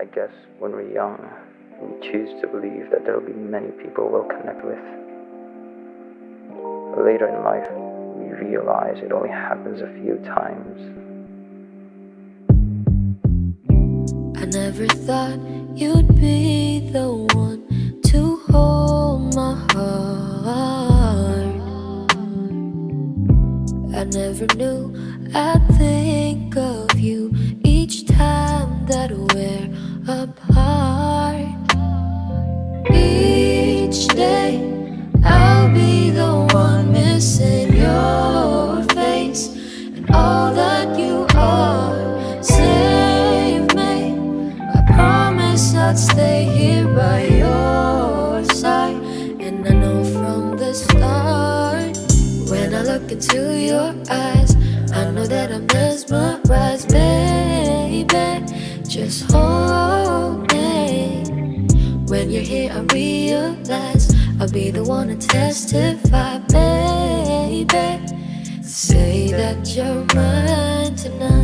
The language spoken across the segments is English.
I guess when we're young, we choose to believe that there will be many people we'll connect with. Later in life, we realize it only happens a few times. I never thought you'd be the one to hold my heart. I never knew I'd think of you each time that we're apart. Each day, I'll be the one missing your face and all that you are. Save me. I promise I'd stay here by your side. And I know from the start, when I look into your eyes, I know that I'm mesmerized, baby. Just hold me. When you're here, I realize I'll be the one to testify, baby. Say that you're mine tonight.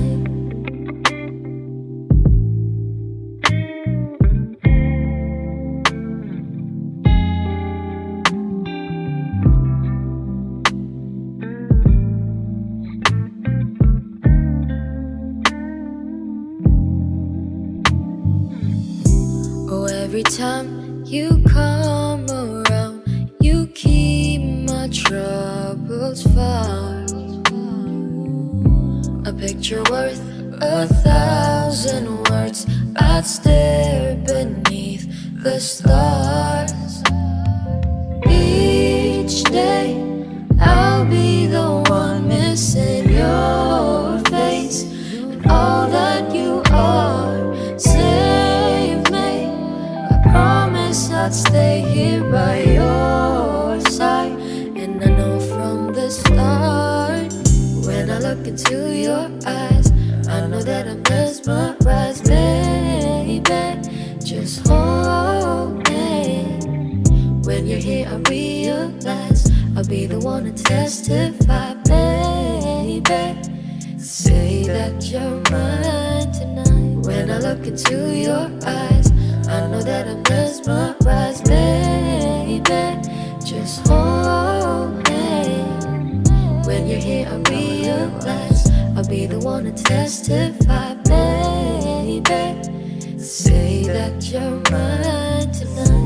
Every time you come around, you keep my troubles far. A picture worth a thousand words. I'd stare beneath the stars. Into your eyes, I know that I'm mesmerized, baby. Just hold me. When you're here, I realize I'll be the one to testify, baby. Say that you're mine tonight. When I look into your eyes, I know that I'm mesmerized, baby. Just hold you're here, I realize I'll be the one to testify, baby. Say that you're mine tonight.